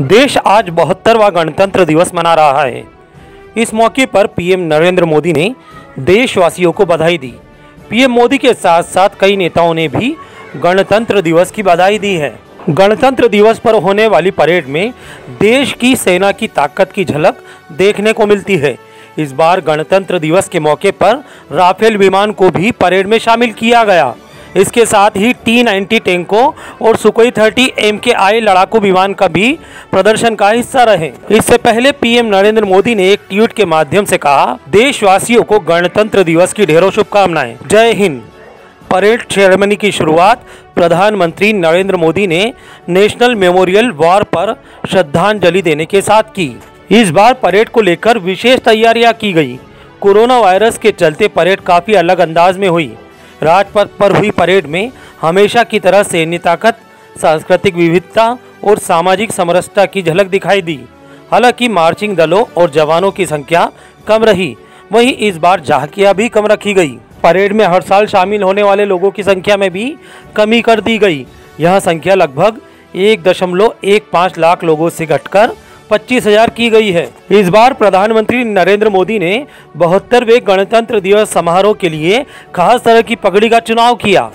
देश आज बहत्तरवा गणतंत्र दिवस मना रहा है। इस मौके पर पीएम नरेंद्र मोदी ने देशवासियों को बधाई दी। पीएम मोदी के साथ साथ कई नेताओं ने भी गणतंत्र दिवस की बधाई दी है। गणतंत्र दिवस पर होने वाली परेड में देश की सेना की ताकत की झलक देखने को मिलती है। इस बार गणतंत्र दिवस के मौके पर राफेल विमान को भी परेड में शामिल किया गया। इसके साथ ही टी नाइन्टी टैंकों और सुकोई थर्टी एम के आई लड़ाकू विमान का भी प्रदर्शन का हिस्सा रहे। इससे पहले पीएम नरेंद्र मोदी ने एक ट्वीट के माध्यम से कहा, देशवासियों को गणतंत्र दिवस की ढेरों शुभकामनाएँ। जय हिंद। परेड सेरेमनी की शुरुआत प्रधानमंत्री नरेंद्र मोदी ने नेशनल मेमोरियल वॉर पर श्रद्धांजलि देने के साथ की। इस बार परेड को लेकर विशेष तैयारियाँ की गई। कोरोना वायरस के चलते परेड काफ़ी अलग अंदाज में हुई। राजपथ पर हुई परेड में हमेशा की तरह सैन्य ताकत, सांस्कृतिक विविधता और सामाजिक समरसता की झलक दिखाई दी। हालाँकि मार्चिंग दलों और जवानों की संख्या कम रही, वहीं इस बार झांकियाँ भी कम रखी गई। परेड में हर साल शामिल होने वाले लोगों की संख्या में भी कमी कर दी गई। यह संख्या लगभग एक दशमलव एक पाँच लाख लोगों से घटकर पच्चीस हज़ार की गई है। इस बार प्रधानमंत्री नरेंद्र मोदी ने बहत्तरवे गणतंत्र दिवस समारोह के लिए खास तरह की पगड़ी का चुनाव किया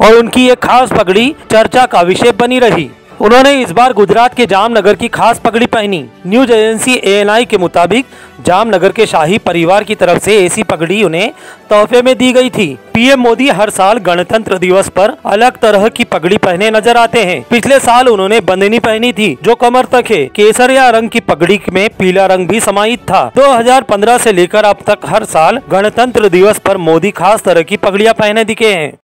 और उनकी ये खास पगड़ी चर्चा का विषय बनी रही। उन्होंने इस बार गुजरात के जामनगर की खास पगड़ी पहनी। न्यूज़ एजेंसी एएनआई के मुताबिक, जामनगर के शाही परिवार की तरफ़ से ऐसी पगड़ी उन्हें तोहफे में दी गई थी। पीएम मोदी हर साल गणतंत्र दिवस पर अलग तरह की पगड़ी पहने नज़र आते हैं। पिछले साल उन्होंने बंदनी पहनी थी, जो कमर तक है। केसरिया रंग की पगड़ी में पीला रंग भी समाहित था। 2015 से लेकर अब तक हर साल गणतंत्र दिवस पर मोदी खास तरह की पगड़ियाँ पहने दिखे हैं।